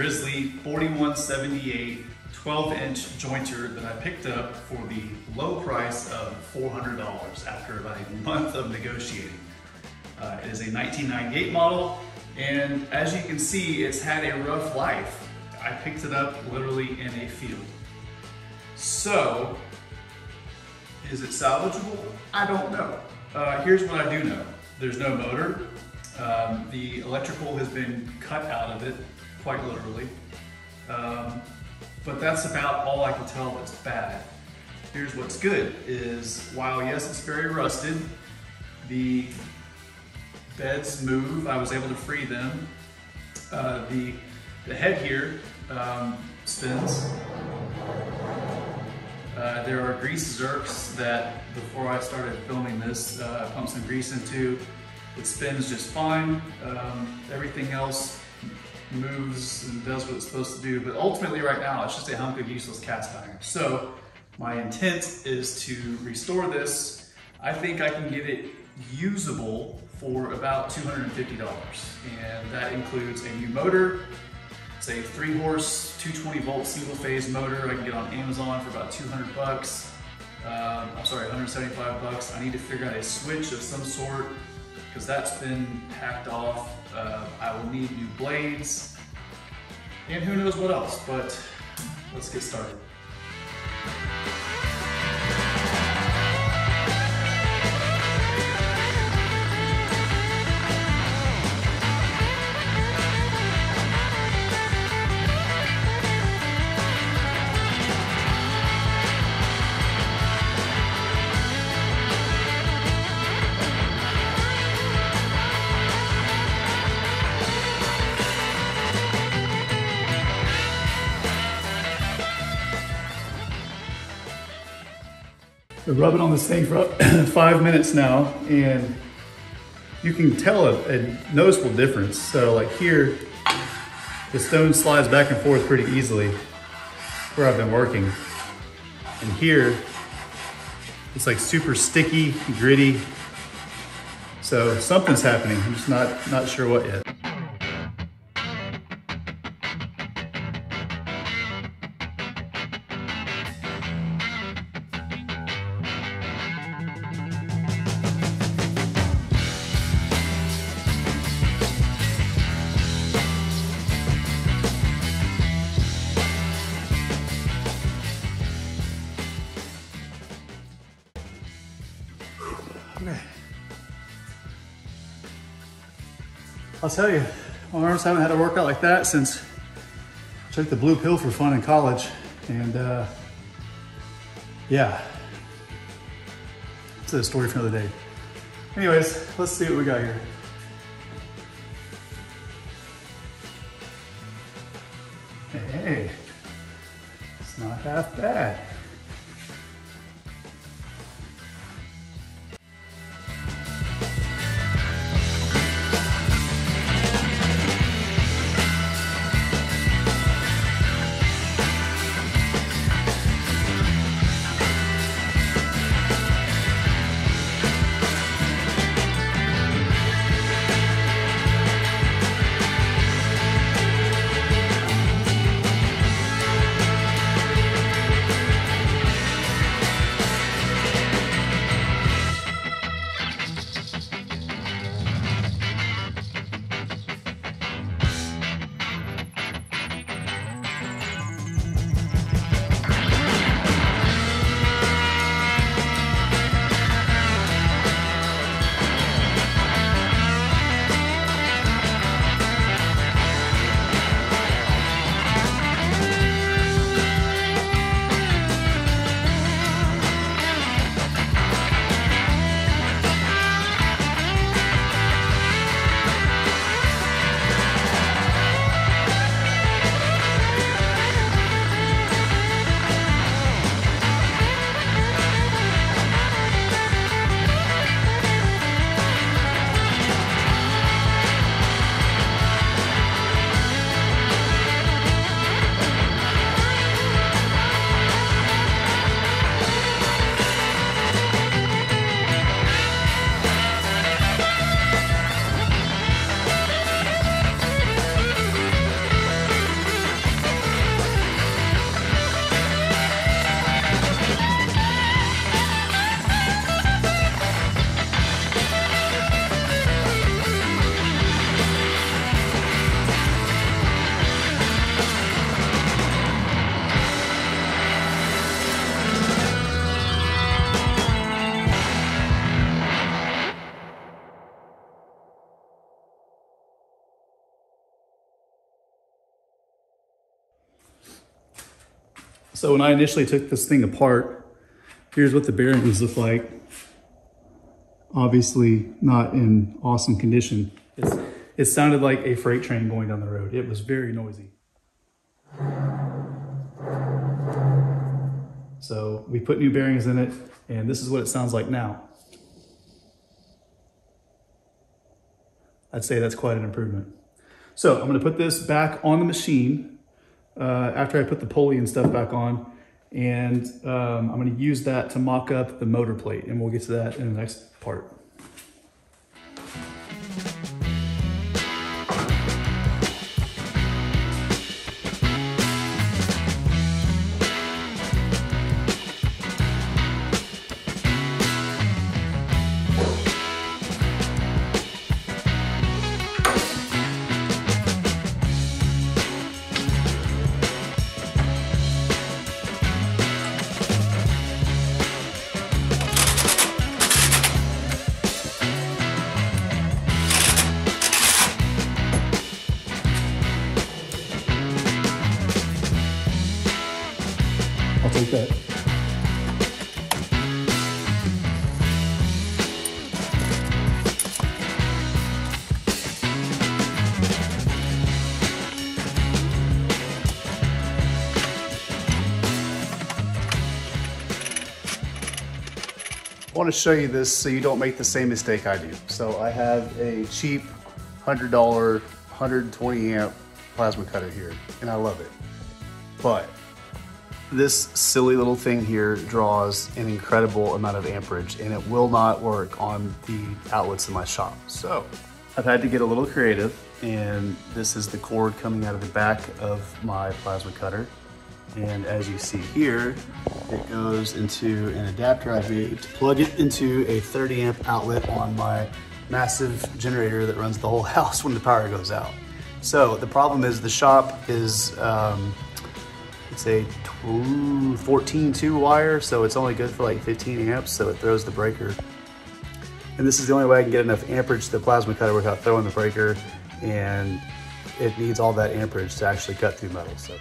Grizzly 4178 12 inch jointer that I picked up for the low price of $400 after about a month of negotiating. Uh, it is a 1998 model and as you can see it's had a rough life. I picked it up literally in a field. So, is it salvageable? I don't know. Uh, here's what I do know. There's no motor. Um, the electrical has been cut out of it, quite literally. Um, but that's about all I can tell that's bad. Here's what's good is while yes, it's very rusted, the beds move. I was able to free them. Uh, the, the head here um, spins. Uh, there are grease zerks that before I started filming this, uh, I pumped some grease into. It spins just fine. Um, everything else moves and does what it's supposed to do, but ultimately right now it's just a hunk of useless cast iron. So my intent is to restore this. I think I can get it usable for about $250. And that includes a new motor. It's a three horse, 220 volt single phase motor I can get on Amazon for about 200 bucks. Um, I'm sorry, 175 bucks. I need to figure out a switch of some sort because that's been hacked off. Uh, I will need new blades and who knows what else, but let's get started. Been rubbing on this thing for five minutes now, and you can tell a, a noticeable difference. So like here, the stone slides back and forth pretty easily where I've been working. And here, it's like super sticky, gritty. So something's happening. I'm just not, not sure what yet. I'll tell you, my arms haven't had a workout like that since I took the blue pill for fun in college. And uh, yeah, it's a story for another day. Anyways, let's see what we got here. Hey, it's not half bad. So when I initially took this thing apart, here's what the bearings look like. Obviously not in awesome condition. It's, it sounded like a freight train going down the road. It was very noisy. So we put new bearings in it and this is what it sounds like now. I'd say that's quite an improvement. So I'm gonna put this back on the machine uh, after I put the pulley and stuff back on. And um, I'm gonna use that to mock up the motor plate and we'll get to that in the next part. That. I want to show you this so you don't make the same mistake I do. So I have a cheap $100, 120 amp plasma cutter here, and I love it. But this silly little thing here draws an incredible amount of amperage and it will not work on the outlets in my shop. So I've had to get a little creative and this is the cord coming out of the back of my plasma cutter. And as you see here, it goes into an adapter I made to plug it into a 30 amp outlet on my massive generator that runs the whole house when the power goes out. So the problem is the shop is, um, it's a 14 2 wire, so it's only good for like 15 amps, so it throws the breaker. And this is the only way I can get enough amperage to the plasma cutter without throwing the breaker, and it needs all that amperage to actually cut through metal. So.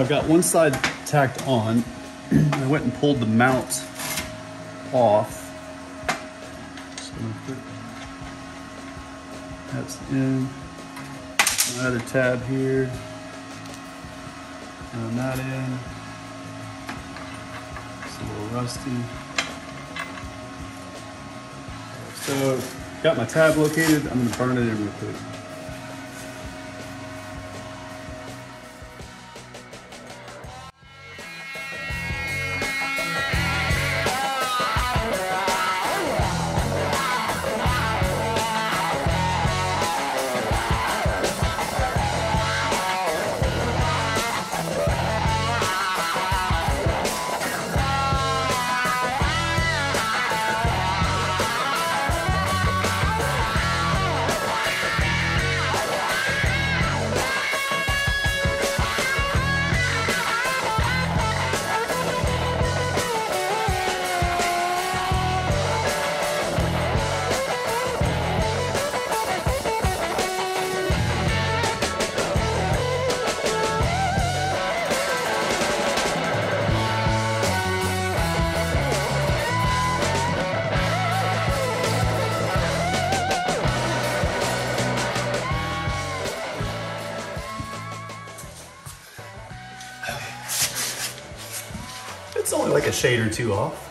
I've got one side tacked on. I went and pulled the mount off. So that's in. Another tab here. And that in. It's a little rusty. So got my tab located. I'm gonna burn it in real quick. A shade or two off.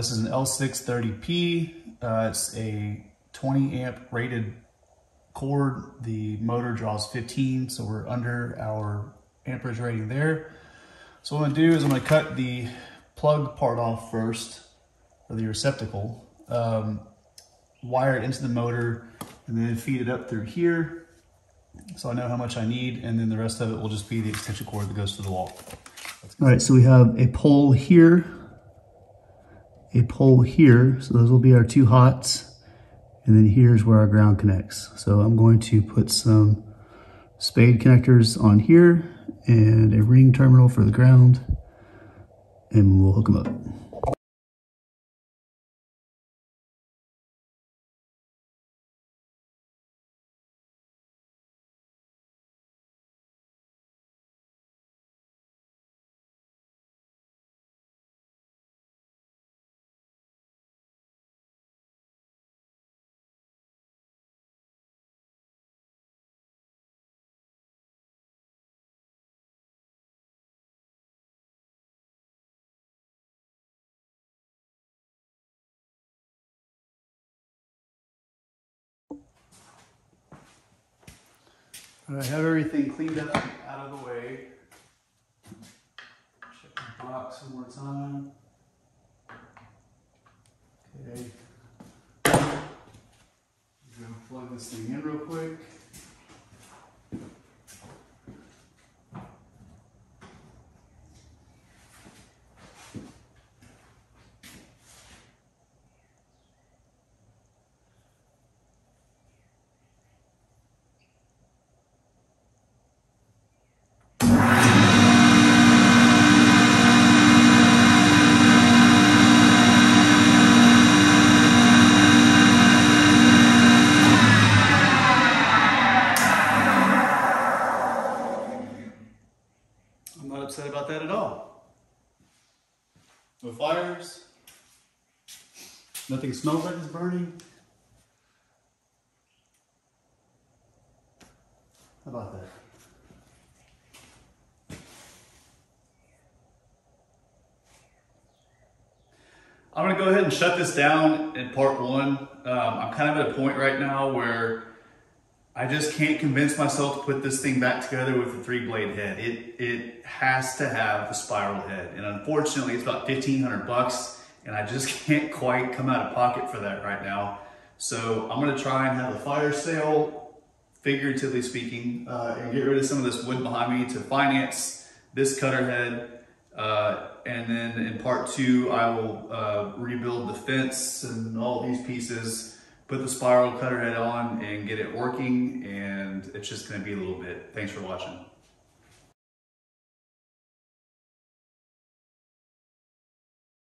This is an L630P. Uh, it's a 20 amp rated cord. The motor draws 15, so we're under our amperage rating there. So what I'm gonna do is I'm gonna cut the plug part off first, or the receptacle, um, wire it into the motor, and then feed it up through here. So I know how much I need, and then the rest of it will just be the extension cord that goes to the wall. All right, so we have a pole here a pole here. So those will be our two hots. And then here's where our ground connects. So I'm going to put some spade connectors on here and a ring terminal for the ground and we'll hook them up. I have everything cleaned up out of the way. Check the box one more time. Okay. I'm gonna plug this thing in real quick. upset about that at all. No fires. Nothing smells like it's burning. How about that? I'm gonna go ahead and shut this down in part one. Um, I'm kind of at a point right now where I just can't convince myself to put this thing back together with a three blade head. It, it has to have the spiral head. And unfortunately it's about 1500 bucks and I just can't quite come out of pocket for that right now. So I'm gonna try and have a fire sale, figuratively speaking, uh, and get rid of some of this wood behind me to finance this cutter head. Uh, and then in part two, I will uh, rebuild the fence and all these pieces put the spiral cutter head on and get it working and it's just gonna be a little bit. Thanks for watching.